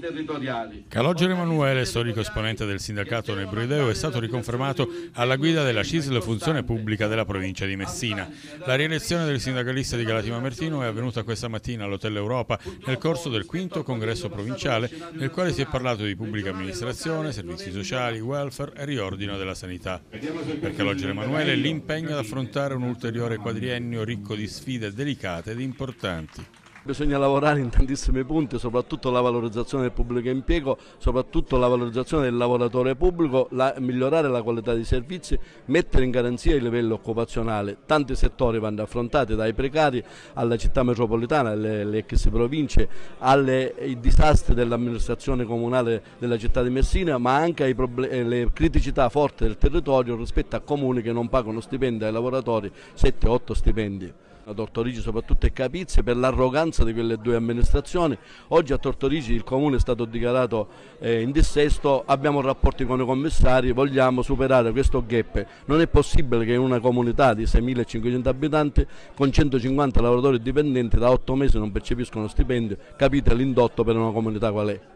territoriali. Calogero Emanuele, storico esponente del sindacato Nebruideo, è stato riconfermato alla guida della CISL Funzione Pubblica della provincia di Messina. La rielezione del sindacalista di Galati Mamertino è avvenuta questa mattina all'Hotel Europa nel corso del quinto congresso provinciale nel quale si è parlato di pubblica amministrazione, servizi sociali, welfare e riordino della sanità. Per Calogero Emanuele l'impegno ad affrontare un ulteriore quadriennio ricco di sfide delicate ed importanti. Bisogna lavorare in tantissimi punti, soprattutto la valorizzazione del pubblico impiego, soprattutto la valorizzazione del lavoratore pubblico, la, migliorare la qualità dei servizi, mettere in garanzia il livello occupazionale. Tanti settori vanno affrontati, dai precari alla città metropolitana, alle, alle ex province, ai disastri dell'amministrazione comunale della città di Messina, ma anche alle eh, criticità forti del territorio rispetto a comuni che non pagano stipendi ai lavoratori, 7-8 stipendi a Tortorici soprattutto e Capizia per l'arroganza di quelle due amministrazioni. Oggi a Tortorici il comune è stato dichiarato eh, in dissesto, abbiamo rapporti con i commissari, vogliamo superare questo gap. Non è possibile che in una comunità di 6.500 abitanti con 150 lavoratori dipendenti da 8 mesi non percepiscono stipendio, capite l'indotto per una comunità qual è.